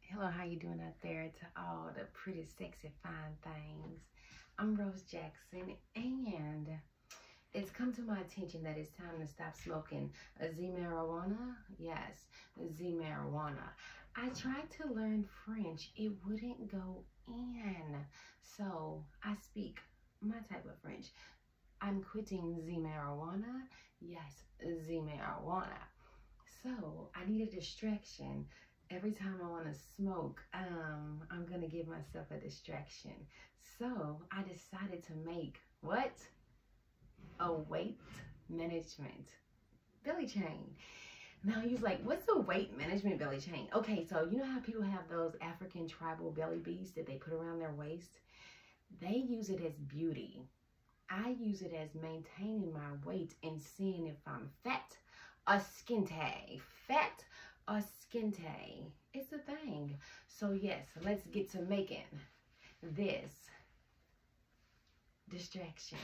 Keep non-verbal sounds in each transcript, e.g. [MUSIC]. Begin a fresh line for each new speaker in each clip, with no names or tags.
Hello, how you doing out there to all the pretty, sexy, fine things? I'm Rose Jackson, and it's come to my attention that it's time to stop smoking Z marijuana. Yes, Z marijuana. I tried to learn French, it wouldn't go in. So I speak my type of French. I'm quitting Z marijuana. Yes, Z marijuana. So I need a distraction every time I want to smoke, um, I'm going to give myself a distraction. So I decided to make what? A weight management belly chain. Now you're like, what's a weight management belly chain? Okay, so you know how people have those African tribal belly beads that they put around their waist? They use it as beauty. I use it as maintaining my weight and seeing if I'm fat a skin tag, Fat a skinte. It's a thing. So yes, let's get to making this distraction.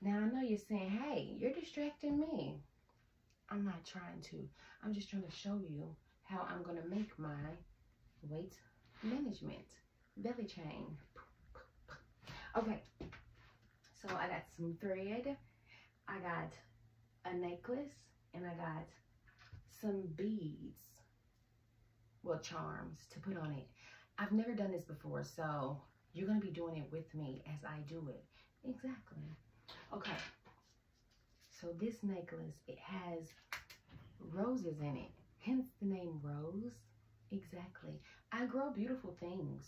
Now I know you're saying, hey, you're distracting me. I'm not trying to. I'm just trying to show you how I'm going to make my weight management belly chain. Okay, so I got some thread. I got a necklace and I got some beads, well, charms to put on it. I've never done this before, so you're going to be doing it with me as I do it. Exactly. Okay. So this necklace, it has roses in it, hence the name Rose. Exactly. I grow beautiful things.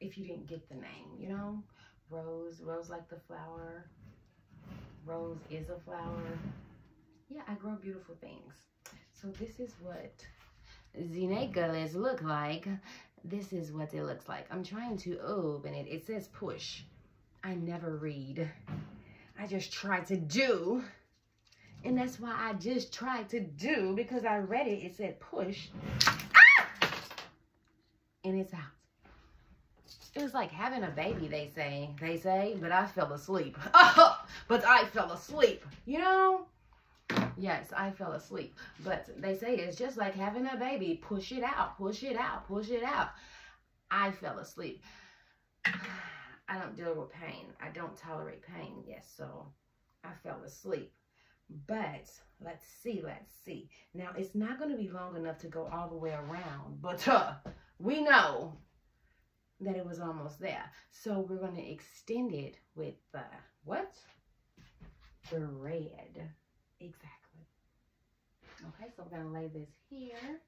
If you didn't get the name, you know, Rose, Rose like the flower. Rose is a flower. Yeah, I grow beautiful things. So this is what Zinegales look like. This is what it looks like. I'm trying to open it. It says push. I never read. I just try to do. And that's why I just tried to do because I read it. It said push. Ah! And it's out. It was like having a baby, they say. They say, but I fell asleep. [LAUGHS] but I fell asleep. You know? Yes, I fell asleep. But they say it's just like having a baby. Push it out, push it out, push it out. I fell asleep. [SIGHS] I don't deal with pain. I don't tolerate pain. Yes, so I fell asleep. But let's see, let's see. Now, it's not going to be long enough to go all the way around. But uh, we know that it was almost there. So we're going to extend it with the, what? The red. Exactly. Okay, so we're going to lay this here.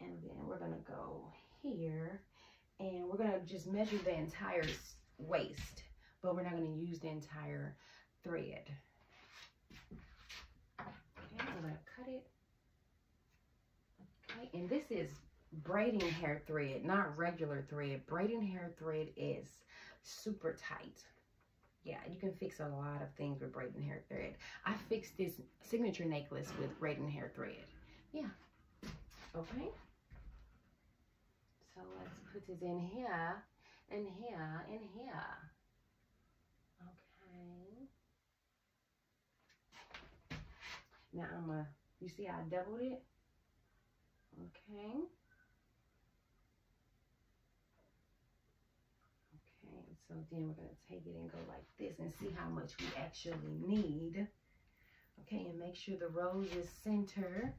And then we're going to go here. And we're going to just measure the entire waist. But we're not going to use the entire thread. Okay, we're going to cut it. Okay, and this is braiding hair thread, not regular thread. Braiding hair thread is super tight yeah, you can fix a lot of things with braiding hair thread. I fixed this signature necklace with braiding hair thread. Yeah. Okay. So let's put this in here, and here, and here. Okay. Now I'm a, you see I doubled it? Okay. Okay, so then we're going to take it and go see how much we actually need. Okay, and make sure the rose is centered.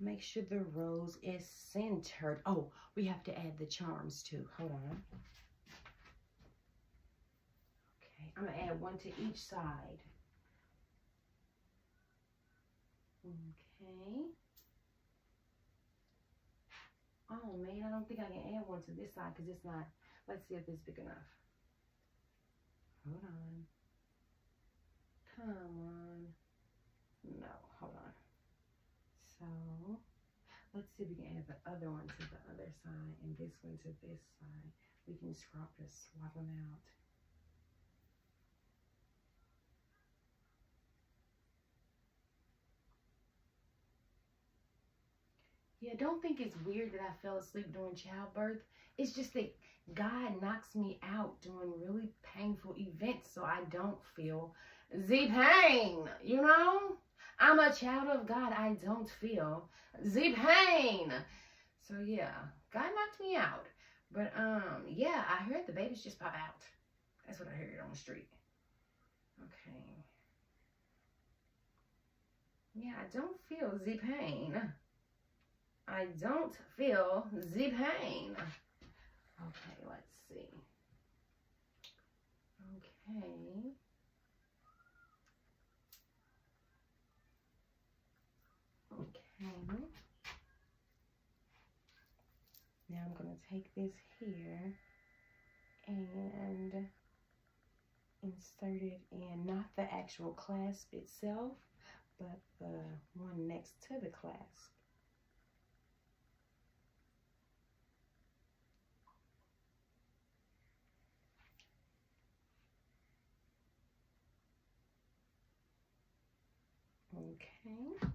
Make sure the rose is centered. Oh, we have to add the charms too. Hold on. Okay, I'm going to add one to each side. Okay. Oh man, I don't think I can add one to this side because it's not, let's see if it's big enough. Hold on. Come on. No, hold on. So, let's see if we can add the other one to the other side and this one to this side. We can scrub just swap them out. Yeah, don't think it's weird that I fell asleep during childbirth. It's just that God knocks me out during really painful events so I don't feel the pain, you know? I'm a child of God. I don't feel the pain. So yeah, God knocked me out. But um, yeah, I heard the babies just pop out. That's what I heard on the street. Okay. Yeah, I don't feel the pain. I don't feel the pain. Okay, let's see. Okay. Okay. Now I'm going to take this here and insert it in not the actual clasp itself, but the one next to the clasp. Okay.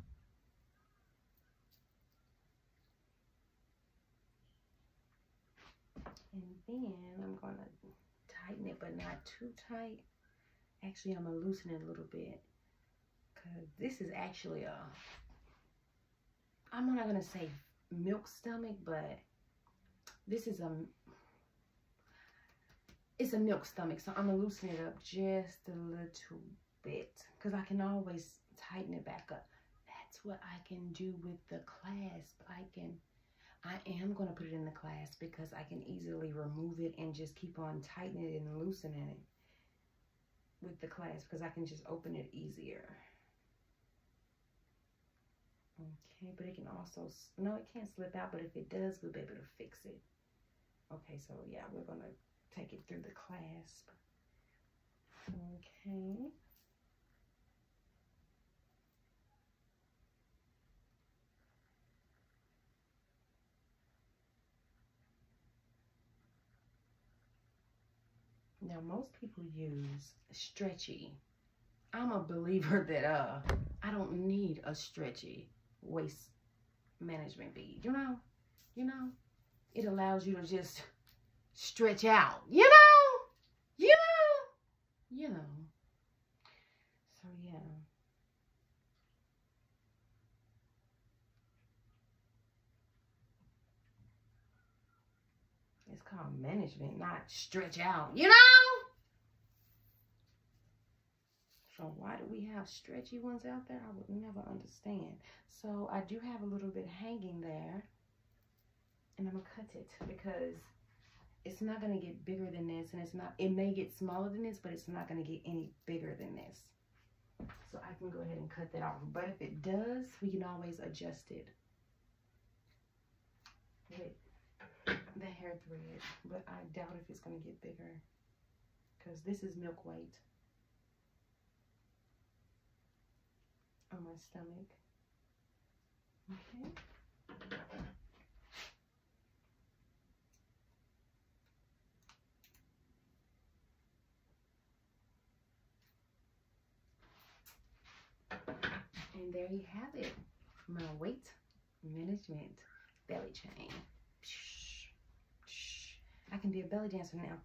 And then I'm going to tighten it, but not too tight. Actually, I'm going to loosen it a little bit. Because this is actually a, I'm not going to say milk stomach, but this is a, it's a milk stomach. So I'm going to loosen it up just a little bit. Because I can always tighten it back up. That's what I can do with the clasp. I can I am going to put it in the clasp because I can easily remove it and just keep on tightening it and loosening it with the clasp because I can just open it easier. Okay, but it can also, no, it can't slip out, but if it does, we'll be able to fix it. Okay, so yeah, we're going to take it through the clasp. Okay. Now, most people use stretchy. I'm a believer that uh, I don't need a stretchy waist management bead. You know, you know, it allows you to just stretch out. You know, you know, you know. So yeah. It's called management, not stretch out. You know? So why do we have stretchy ones out there? I would never understand. So I do have a little bit hanging there. And I'm going to cut it because it's not going to get bigger than this. And it's not, it may get smaller than this, but it's not going to get any bigger than this. So I can go ahead and cut that off. But if it does, we can always adjust it. With the hair thread, but I doubt if it's going to get bigger because this is milk weight on my stomach. Okay. And there you have it, my weight management belly chain. Can be a belly dancer now.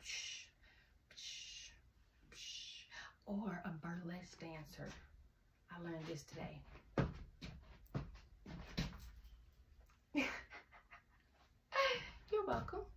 Or a burlesque dancer. I learned this today. [LAUGHS] You're welcome.